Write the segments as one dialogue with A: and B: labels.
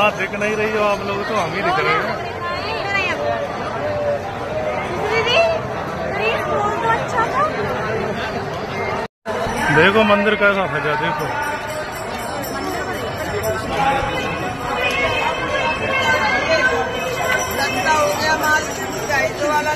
A: हाँ दिख नहीं रही हो, आप लोग तो हम ही दिख रहे हैं। देखो मंदिर कैसा सजा देखो।
B: वाला।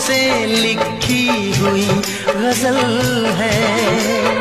B: से लिखी हुई
C: गज़ल है।